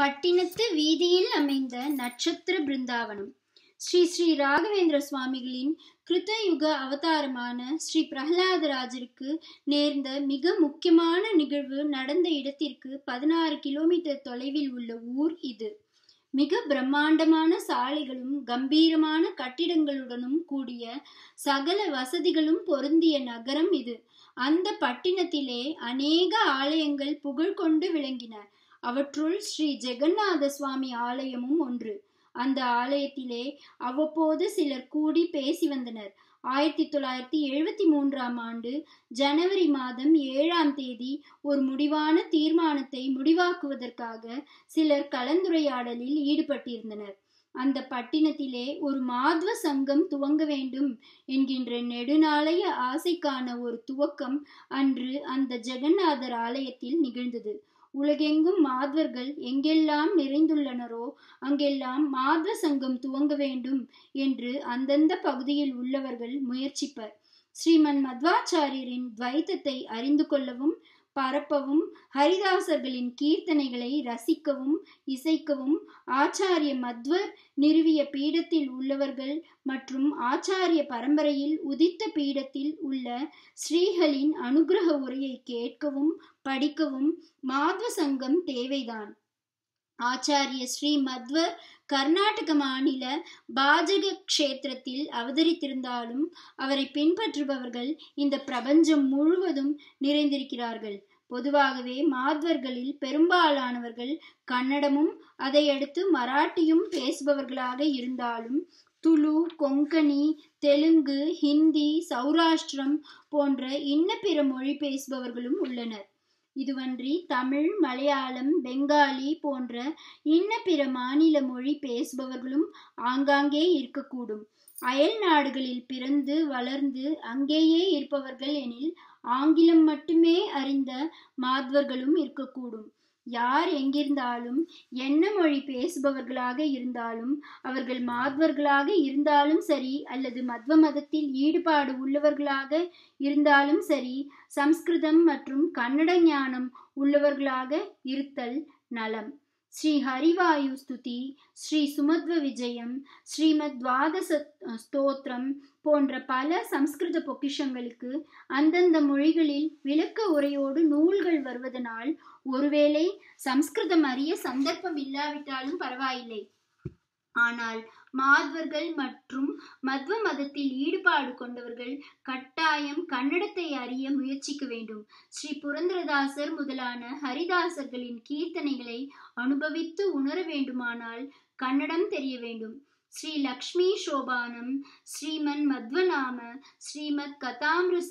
பட்டினத்து வீதியில் அமைந்த நட்சத்திர பிருந்தாவனம். ஸ்ரீ ஸ்ரீ ராகவேந்திர சுவாமிகளின் கிருத்தயுக அவதாரமான ஸ்ரீ பிரகலாதராஜருக்கு நேர்ந்த மிக முக்கியமான நிகழ்வு நடந்த இடத்திற்கு பதினாறு கிலோமீட்டர் தொலைவில் உள்ள ஊர் இது. மிக பிரம்மாண்டமான சாலைகளும் கம்பீரமான கட்டிடங்களுடனும் கூடிய சகல வசதிகளும் பொருந்திய நகரம் இது. அந்த பட்டினத்திலே அநேக ஆலயங்கள் புகழ் கொண்டு விளங்கின. அவற்றுள் ஸ்ரீ ஜெகநாத சுவாமி ஆலயமும் ஒன்று. அந்த ஆலயத்திலே அவ்வப்போது சிலர் கூடி பேசி வந்தனர். ஆயிரத்தி தொள்ளாயிரத்தி எழுபத்தி மூன்றாம் ஆண்டு ஜனவரி மாதம் ஏழாம் தேதி ஒரு முடிவான தீர்மானத்தை முடிவாக்குவதற்காக சிலர் கலந்துரையாடலில் ஈடுபட்டிருந்தனர். அந்த பட்டினத்திலே ஒரு மாத்வ சங்கம் துவங்க வேண்டும் என்கின்ற நெடுநாளைய ஆசைக்கான ஒரு துவக்கம் அன்று அந்த ஜெகநாதர் ஆலயத்தில் நிகழ்ந்தது. உலகெங்கும் மாதவர்கள் எங்கெல்லாம் நிறைந்துள்ளனரோ அங்கெல்லாம் மாதவ சங்கம் துவங்க வேண்டும் என்று அந்தந்த பகுதியில் உள்ளவர்கள் முயற்சிப்பர். ஸ்ரீமன் மத்வாச்சாரியரின் துவைத்தத்தை அறிந்து கொள்ளவும் பரப்பவும் ஹரிதாசர்களின் கீர்த்தனைகளை ரசிக்கவும் இசைக்கவும் ஆச்சாரிய மத்வர் நிறுவிய பீடத்தில் உள்ளவர்கள் மற்றும் ஆச்சாரிய பரம்பரையில் உதித்த பீடத்தில் உள்ள ஸ்ரீகளின் அனுகிரக உரையை கேட்கவும் படிக்கவும் மாத்வ சங்கம் தேவைதான். ஆச்சாரிய ஸ்ரீ மத்வர் கர்நாடக மாநில பாஜக க்ஷேத்திரத்தில் அவதரித்திருந்தாலும் அவரை பின்பற்றுபவர்கள் இந்த பிரபஞ்சம் முழுவதும் நிறைந்திருக்கிறார்கள். பொதுவாகவே மாத்வர்களில் பெரும்பாலானவர்கள் கன்னடமும் அதையடுத்து மராட்டியும் பேசுபவர்களாக இருந்தாலும் துளு கொங்கணி தெலுங்கு ஹிந்தி சௌராஷ்டிரம் போன்ற இன்ன பிற மொழி பேசுபவர்களும் உள்ளனர். இதுவன்றி தமிழ் மலையாளம் பெங்காலி போன்ற இன்ன பிற மாநில மொழி பேசுபவர்களும் ஆங்காங்கே இருக்கக்கூடும். அயல் நாடுகளில் பிறந்து வளர்ந்து அங்கேயே இருப்பவர்கள் எனில் ஆங்கிலம் மட்டுமே அறிந்த மாத்வர்களும் இருக்கக்கூடும். யார் எங்கிருந்தாலும் என்ன மொழி பேசுபவர்களாக இருந்தாலும் அவர்கள் மாத்வர்களாக இருந்தாலும் சரி அல்லது மத்வ மதத்தில் ஈடுபாடு உள்ளவர்களாக இருந்தாலும் சரி சம்ஸ்கிருதம் மற்றும் கன்னட ஞானம் உள்ளவர்களாக இருத்தல் நலம். ஸ்ரீ ஹரிவாயு ஸ்துதி ஸ்ரீ சுமத்வ விஜயம் ஸ்ரீமத் துவாதச ஸ்தோத்திரம் போன்ற பல சம்ஸ்கிருத பொக்கிஷங்களுக்கு அந்தந்த மொழிகளில் விளக்க உரையோடு நூல்கள் வருவதனால் ஒருவேளை சம்ஸ்கிருதம் அறிய சந்தர்ப்பம் இல்லாவிட்டாலும் பரவாயில்லை. ஆனால் மாதவர்கள் மற்றும் மத்வ மதத்தில் ஈடுபாடு கொண்டவர்கள் கட்டாயம் கன்னடத்தை அறிய முயற்சிக்க வேண்டும். ஸ்ரீ புரந்தரதாசர் முதலான ஹரிதாசர்களின் கீர்த்தனைகளை அனுபவித்து உணர வேண்டுமானால் கன்னடம் தெரிய வேண்டும். ஸ்ரீ லக்ஷ்மி சோபானம் ஸ்ரீமன் மத்வநாம ஸ்ரீமத் கதாமிருச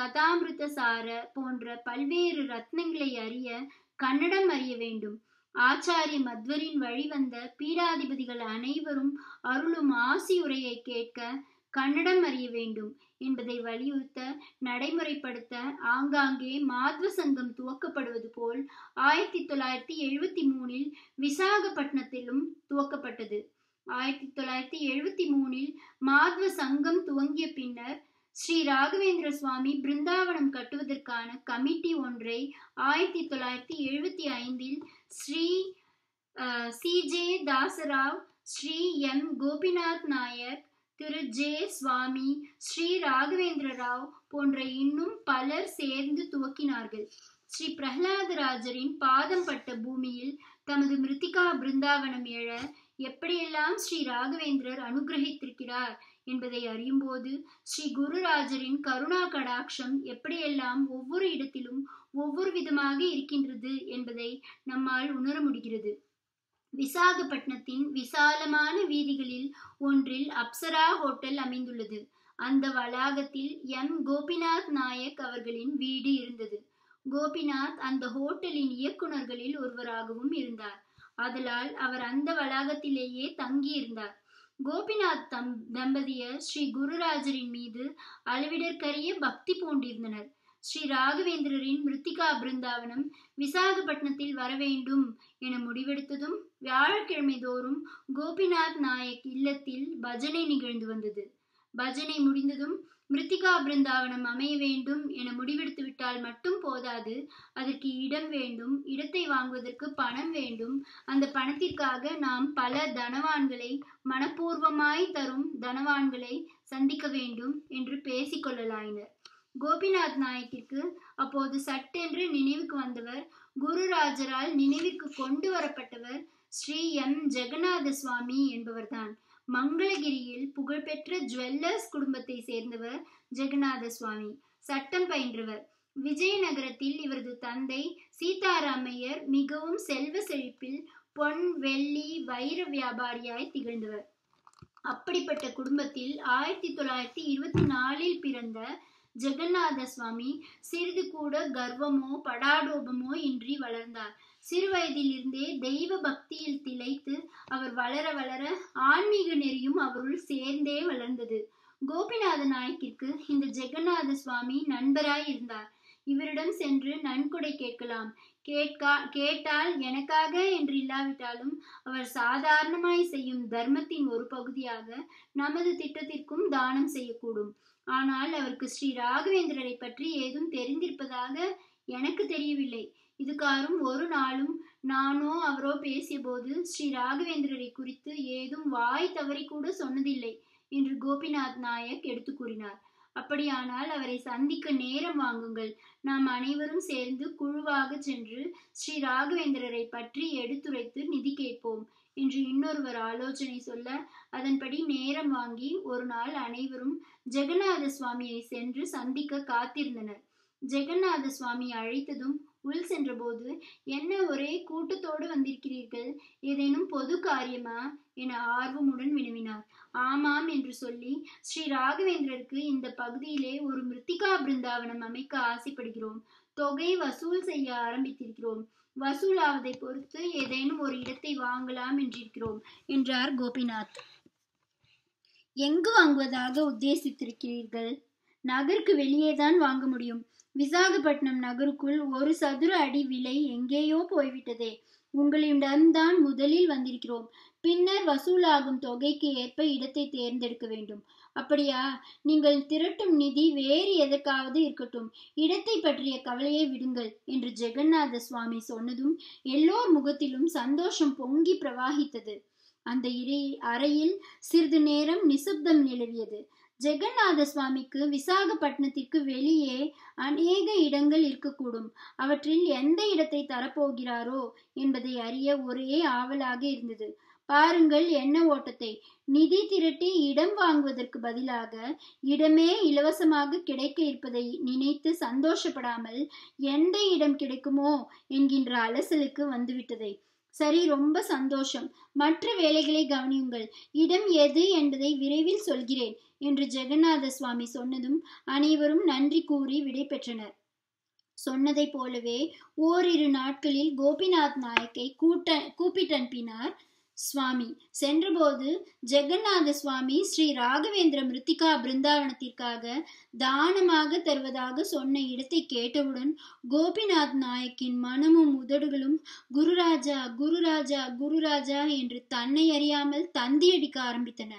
கதாமிருதசார போன்ற பல்வேறு ரத்னங்களை அறிய கன்னடம் அறிய வேண்டும். ஆச்சாரிய மத்வரின் வழிவந்த பீடாதிபதிகள் அனைவரும் அருளும் ஆசியுரையை கேட்க கன்னடம் அறிய வேண்டும் என்பதை வலியுறுத்த நடைமுறைப்படுத்த ஆங்காங்கே மாத்வ சங்கம் துவக்கப்படுவது போல் ஆயிரத்தி தொள்ளாயிரத்தி எழுபத்தி மூணில் விசாகப்பட்டினத்திலும் துவக்கப்பட்டது. ஆயிரத்தி தொள்ளாயிரத்தி எழுபத்தி மூணில் மாத்வ சங்கம் துவங்கிய பின்னர் ஸ்ரீ ராகவேந்திர சுவாமி பிருந்தாவனம் கட்டுவதற்கான கமிட்டி ஒன்றை ஆயிரத்தி தொள்ளாயிரத்தி எழுபத்தி ஐந்தில் Shri C. J. Dasarao Shri M. Gopinath Nayak Thiru. J. Swami Shri Raghavendra Rao போன்ற இன்னும் பலர் சேர்ந்து துவக்கினார்கள். ஸ்ரீ பிரகலாதராஜரின் பாதம் பட்ட பூமியில் தமது மிருத்திகா பிருந்தாவனம் எழ எப்படியெல்லாம் ஸ்ரீ ராகவேந்திரர் அனுகிரகித்திருக்கிறார் என்பதை அறியும்போது ஸ்ரீ குருராஜரின் கருணா கடாட்சம் எப்படியெல்லாம் ஒவ்வொரு இடத்திலும் ஒவ்வொரு விதமாக இருக்கின்றது என்பதை நம்மால் உணர முடிகிறது. விசாகப்பட்டினத்தின் விசாலமான வீதிகளில் ஒன்றில் அப்சரா ஹோட்டல் அமைந்துள்ளது. அந்த வளாகத்தில் எம். கோபிநாத் நாயக் அவர்களின் வீடு இருந்தது. கோபிநாத் அந்த ஹோட்டலின் இயக்குநர்களில் ஒருவராகவும் இருந்தார். ஆதலால் அவர் அந்த வளாகத்திலேயே தங்கியிருந்தார். கோபிநாத் தம் தம்பதியர் ஸ்ரீ குருராஜரின் மீது அளவிடற்கரிய பக்தி பூண்டிருந்தனர். ஸ்ரீ ராகவேந்திரரின் மிருத்திகா பிருந்தாவனம் விசாகப்பட்டினத்தில் வரவேண்டும் என முடிவெடுத்ததும் வியாழக்கிழமை தோறும் கோபிநாத் நாயக் இல்லத்தில் பஜனை நிகழ்ந்து வந்தது. பஜனை முடிந்ததும் மிருத்திகா பிருந்தாவனம் அமைய வேண்டும் என முடிவெடுத்து விட்டால் மட்டும் போதாது. அதற்கு இடம் வேண்டும் இடத்தை வாங்குவதற்கு பணம் வேண்டும். அந்த பணத்திற்காக நாம் பல தனவான்களை மனப்பூர்வமாய் தரும் தனவான்களை சந்திக்க வேண்டும் என்று பேசிக்கொள்ளலாயினர் கோபிநாத் நாயக்கிற்கு அப்போது சட்டென்று நினைவுக்கு வந்தவர் குருராஜரால் நினைவுக்கு கொண்டு வரப்பட்டவர் ஸ்ரீ எம். ஜெகநாத சுவாமி என்பவர்தான். மங்களகிரியில் புகழ்பெற்ற ஜுவல்லர்ஸ் குடும்பத்தை சேர்ந்தவர் ஜெகநாத சுவாமி சட்டம் பயின்றவர். விஜயநகரத்தில் இவரது தந்தை சீதாராமையர் மிகவும் செல்வ செழிப்பில் பொன் வெள்ளி வைர வியாபாரியாய் திகழ்ந்தவர். அப்படிப்பட்ட குடும்பத்தில் ஆயிரத்தி தொள்ளாயிரத்தி இருபத்தி நாலில் பிறந்த ஜெகநாத சுவாமி சிறிது கூட கர்வமோ படாடோபமோ இன்றி வளர்ந்தார். சிறுவயதிலிருந்தே தெய்வ பக்தியில் திளைத்து அவர் வளர வளர ஆன்மீக நெறியும் அவருள் சேர்ந்தே வளர்ந்தது. கோபிநாத நாயக்கிற்கு இந்த ஜெகநாத சுவாமி நண்பராய் இருந்தார். இவரிடம் சென்று நன்கொடை கேட்கலாம். கேட்கா கேட்டால் எனக்காக என்று இல்லாவிட்டாலும் அவர் சாதாரணமாய் செய்யும் தர்மத்தின் ஒரு பகுதியாக நமது திட்டத்திற்கும் தானம் செய்யக்கூடும். ஆனால் அவருக்கு ஸ்ரீ ராகவேந்திரரை பற்றி ஏதும் தெரிந்திருப்பதாக எனக்கு தெரியவில்லை. இதுகாரும் ஒரு நாளும் நானோ அவரோ பேசியபோது ஸ்ரீ ராகவேந்திரரை குறித்து ஏதும் வாய் தவறி கூட சொன்னதில்லை என்று கோபிநாத் நாயக் எடுத்து கூறினார். அப்படியானால் அவரை சந்திக்க நேரம் வாங்குங்கள். நாம் அனைவரும் சேர்ந்து குழுவாக சென்று ஸ்ரீ ராகவேந்திரரை பற்றி எடுத்துரைத்து நிதி கேட்போம் என்று இன்னொருவர் ஆலோசனை சொல்ல அதன்படி நேரம் வாங்கி ஒரு நாள் அனைவரும் ஜெகநாத சுவாமியை சென்று சந்திக்க காத்திருந்தனர். ஜெகநாத சுவாமி அழைத்ததும் உள் சென்றபோது என்ன ஒரே கூட்டத்தோடு வந்திருக்கிறீர்கள்? ஏதேனும் பொது காரியமா? என ஆர்வமுடன் வினவினார். ஆமாம் என்று சொல்லி ஸ்ரீ ராகவேந்திரருக்கு இந்த பகுதியிலே ஒரு மிருத்திகா பிருந்தாவனம் அமைக்க ஆசைப்படுகிறோம். தொகை வசூல் செய்ய ஆரம்பித்திருக்கிறோம். வசூலாவதை பொறுத்து ஏதேனும் ஒரு இடத்தை வாங்கலாம் என்றிருக்கிறோம் என்றார் கோபிநாத். எங்கு வாங்குவதாக உத்தேசித்திருக்கிறீர்கள்? நகருக்கு வெளியேதான் வாங்க முடியும். விசாகப்பட்டினம் நகருக்குள் ஒரு சதுர அடி விலை எங்கேயோ போய்விட்டதே. உங்களிடம்தான் முதலில் வந்திருக்கிறோம். பின்னர் வசூலாகும் தொகைக்கு ஏற்ப இடத்தை தேர்ந்தெடுக்க வேண்டும். அப்படியா? நீங்கள் திரட்டும் நிதி வேறு எதற்காவது இருக்கட்டும். இடத்தை பற்றிய கவலையை விடுங்கள் என்று ஜெகநாத சுவாமி சொன்னதும் எல்லோர் முகத்திலும் சந்தோஷம் பொங்கி பிரவாகித்தது. அந்த இறை அறையில் சிறிது நேரம் நிசப்தம் நிலவியது. ஜெகநாத சுவாமிக்கு விசாகப்பட்டினத்திற்கு வெளியே அநேக இடங்கள் இருக்கக்கூடும். அவற்றில் எந்த இடத்தை தரப்போகிறாரோ என்பதை அறிய ஒரே ஆவலாக இருந்தது. பாருங்கள் என்ன ஓட்டத்தை. நிதி திரட்டி இடம் வாங்குவதற்கு பதிலாக இடமே இலவசமாக கிடைக்க இருப்பதை நினைத்து சந்தோஷப்படாமல் எந்த இடம் கிடைக்குமோ என்கின்ற அலசலுக்கு வந்துவிட்டதை. சரி ரொம்ப சந்தோஷம். மற்ற வேலைகளை கவனியுங்கள். இடம் எது என்பதை விரைவில் சொல்கிறேன் என்று ஜெகநாத சுவாமி சொன்னதும் அனைவரும் நன்றி கூறி விடை பெற்றனர் சொன்னதைப் போலவே ஓரிரு நாட்களில் கோபிநாத் நாயக்கை கூட்ட கூப்பிட்டனுப்பினார் சுவாமி. சென்றபோது ஜெகநாத சுவாமி ஸ்ரீ ராகவேந்திர மிருத்திகா பிருந்தாவனத்திற்காக தானமாக தருவதாக சொன்ன இடத்தை கேட்டவுடன் கோபிநாத் நாயக்கின் மனமும் உதடுகளும் குருராஜா குருராஜா குருராஜா என்று தன்னை அறியாமல் தந்தியடிக்க ஆரம்பித்தன.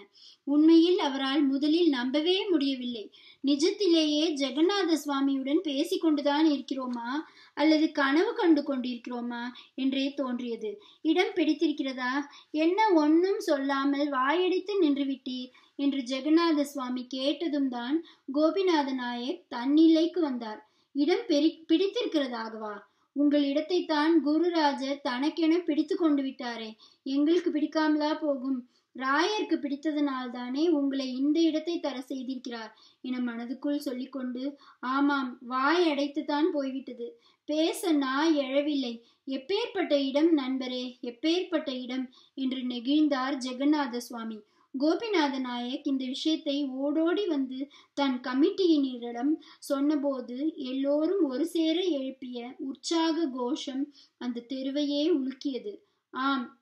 உண்மையில் அவரால் முதலில் நம்பவே முடியவில்லை. நிஜத்திலேயே ஜெகநாத சுவாமியுடன் பேசிக்கொண்டுதான் இருக்கிறோமா? அல்லது கனவு கண்டு கொண்டிருக்கிறோமா? என்றே தோன்றியது. இடம் பிடித்திருக்கிறதா? என்ன ஒன்னும் சொல்லாமல் வாயடித்து நின்றுவிட்டீர்? என்று ஜெகநாத சுவாமி கேட்டதும் தான் கோபிநாத நாயக் தன்னிலைக்கு வந்தார். இடம் பெரி பிடித்திருக்கிறதாகவா? உங்கள் இடத்தை தான் குருராஜர் தனக்கென பிடித்து கொண்டு விட்டாரே. எங்களுக்கு பிடிக்காமலா போகும். ராயருக்கு பிடித்ததனால்தானே உங்களை இந்த இடம் தர செய்திருக்கிறார் என மனதுக்குள் சொல்லிக்கொண்டு ஆமாம் வாய் அடைத்துத்தான் போய்விட்டது. பேச நாய் எழவில்லை. எப்பேற்பட்ட இடம் நண்பரே எப்பேற்பட்ட இடம் என்று நெகிழ்ந்தார் ஜெகநாத சுவாமி. கோபிநாத நாயக் இந்த விஷயத்தை ஓடோடி வந்து தன் கமிட்டியினரிடம் சொன்னபோது எல்லோரும் ஒரு சேர எழுப்பிய உற்சாக கோஷம் அந்த தெருவையே உலுக்கியது. ஆம்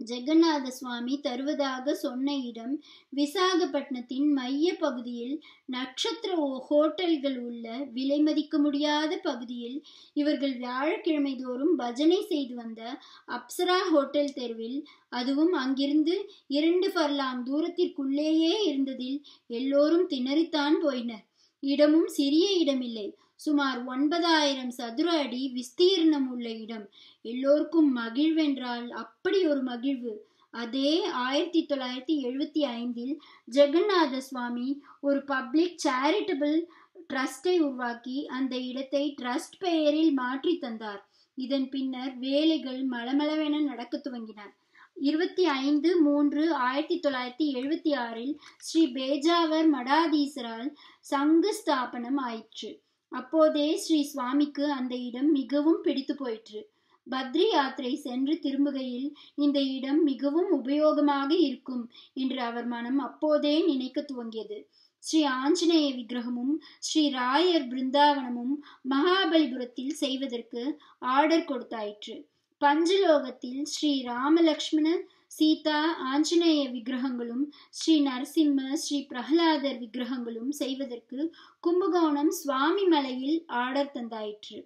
ஜெகநாத சுவாமி தருவதாக சொன்ன இடம் விசாகப்பட்டினத்தின் மைய பகுதியில் நட்சத்திர ஹோட்டல்கள் உள்ள விலை மதிக்க முடியாத பகுதியில் இவர்கள் வியாழக்கிழமை தோறும் பஜனை செய்து வந்த அப்சரா ஹோட்டல் தெருவில் அதுவும் அங்கிருந்து இரண்டு ஃபர்லாங் தூரத்திற்குள்ளேயே இருந்ததில் எல்லோரும் திணறித்தான் போயினர். இடமும் சிறிய இடமில்லை. சுமார் ஒன்பதாயிரம் சதுர அடி விஸ்தீர்ணம் உள்ள இடம். எல்லோருக்கும் மகிழ்வென்றால் அப்படி ஒரு மகிழ்வு. அதே ஆயிரத்தி தொள்ளாயிரத்தி எழுபத்தி ஐந்தில் ஜெகநாத சுவாமி ஒரு பப்ளிக் சேரிட்டபிள் ட்ரஸ்டை உருவாக்கி அந்த இடத்தை ட்ரஸ்ட் பெயரில் மாற்றி தந்தார். இதன் பின்னர் வேலைகள் மளமளவென நடக்க துவங்கின. இருபத்தி ஐந்து மூன்று ஆயிரத்தி தொள்ளாயிரத்தி எழுபத்தி ஆறில் ஸ்ரீ பேஜாவர் மடாதீசரால் சங்கு ஸ்தாபனம் ஆயிற்று. அப்போதே ஸ்ரீ சுவாமிக்கு அந்த இடம் மிகவும் பிடித்து போயிற்று. பத்ரி யாத்திரை சென்று திரும்புகையில் இந்த இடம் மிகவும் உபயோகமாக இருக்கும் என்று அவர் மனம் அப்போதே நினைக்க துவங்கியது. ஸ்ரீ ஆஞ்சநேய விக்கிரகமும் ஸ்ரீ ராயர் பிருந்தாவனமும் மகாபலிபுரத்தில் செய்வதற்கு ஆர்டர் கொடுத்தாயிற்று. பஞ்சலோகத்தில் ஸ்ரீ ராமலக்ஷ்மண சீதா ஆஞ்சநேய விக்கிரகங்களும் ஸ்ரீ நரசிம்ம ஸ்ரீ பிரகலாதர் விக்கிரகங்களும் செய்வதற்கு கும்பகோணம் சுவாமி மலையில் ஆர்டர் தந்தாயிற்று.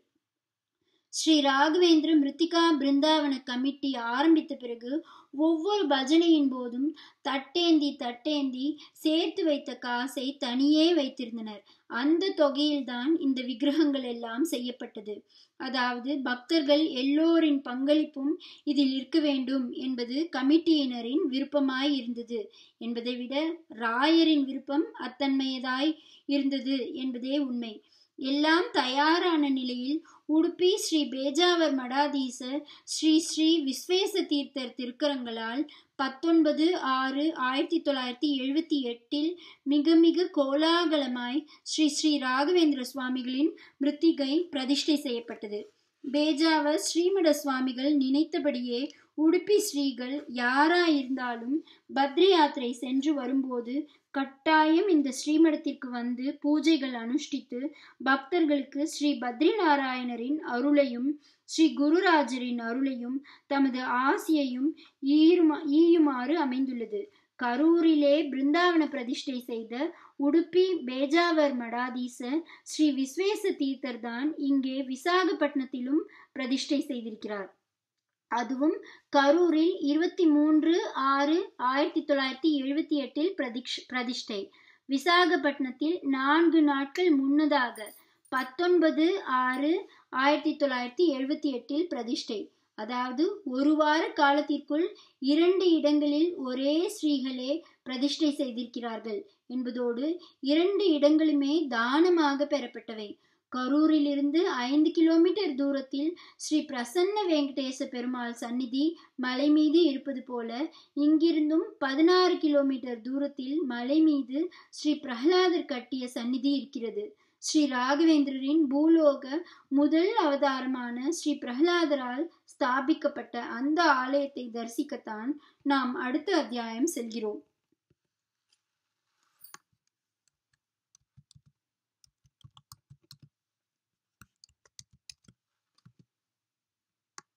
ஸ்ரீ ராகவேந்திர மிருத்திகா பிருந்தாவன கமிட்டி ஆரம்பித்த பிறகு ஒவ்வொரு பஜனையின் போதும் தட்டேந்தி தட்டேந்தி சேர்த்து வைத்த காசை தனியே வைத்திருந்தனர். அந்த தொகையில்தான் இந்த விக்கிரகங்கள் எல்லாம் செய்யப்பட்டது. அதாவது பக்தர்கள் எல்லோரின் பங்களிப்பும் இதில் இருக்க வேண்டும் என்பது கமிட்டியினரின் விருப்பமாய் இருந்தது. என்பதை விட ராயரின் விருப்பம் அத்தன்மையதாய் இருந்தது என்பதே உண்மை. எல்லாம் தயாரான நிலையில் உடுப்பி ஸ்ரீ பேஜாவர் மடாதீசர் ஸ்ரீ ஸ்ரீ விஸ்வேச தீர்த்தர் திருக்கரங்களால் பத்தொன்பது ஆறு ஆயிரத்தி தொள்ளாயிரத்தி எழுபத்தி எட்டில் மிக மிக கோலாகலமாய் ஸ்ரீ ஸ்ரீ ராகவேந்திர சுவாமிகளின் மிருத்திகை பிரதிஷ்டை செய்யப்பட்டது. பேஜாவர் ஸ்ரீமட சுவாமிகள் நினைத்தபடியே உடுப்பி ஸ்ரீகள் யாராயிருந்தாலும் பத்ரி யாத்திரை சென்று வரும்போது கட்டாயம் இந்த ஸ்ரீமடத்திற்கு வந்து பூஜைகள் அனுஷ்டித்து பக்தர்களுக்கு ஸ்ரீ பத்ரி நாராயணரின் அருளையும் ஸ்ரீ குருராஜரின் அருளையும் தமது ஆசியையும் ஈருமா ஈயுமாறு அமைந்துள்ளது. கரூரிலே பிருந்தாவன பிரதிஷ்டை செய்த உடுப்பி பேஜாவர் மடாதீசர் ஸ்ரீ விஸ்வேச தீர்த்தர் தான் இங்கே விசாகப்பட்டினத்திலும் பிரதிஷ்டை செய்திருக்கிறார். அதுவும் கரூரில் இருபத்தி மூன்று ஆறு ஆயிரத்தி தொள்ளாயிரத்தி எழுபத்தி எட்டில் பிரதிஷ் பிரதிஷ்டை. விசாகப்பட்டினத்தில் நான்கு நாட்கள் முன்னதாக பத்தொன்பது ஆறு ஆயிரத்தி தொள்ளாயிரத்தி எழுபத்தி எட்டில் பிரதிஷ்டை. அதாவது ஒரு வார காலத்திற்குள் இரண்டு இடங்களில் ஒரே ஸ்ரீகளே பிரதிஷ்டை செய்திருக்கிறார்கள் என்பதோடு இரண்டு இடங்களுமே தானமாக பெறப்பட்டவை. கரூரிலிருந்து ஐந்து கிலோமீட்டர் தூரத்தில் ஸ்ரீ பிரசன்ன வெங்கடேச பெருமாள் சந்நிதி மலை மீது இருப்பது போல இங்கிருந்தும் பதினாறு கிலோமீட்டர் தூரத்தில் மலை மீது ஸ்ரீ பிரகலாதர் கட்டிய சந்நிதி இருக்கிறது. ஸ்ரீ ராகவேந்திரரின் பூலோக முதல் அவதாரமான ஸ்ரீ பிரகலாதரால் ஸ்தாபிக்கப்பட்ட அந்த ஆலயத்தை தரிசிக்கத்தான் நாம் அடுத்த அத்தியாயம் செல்கிறோம்.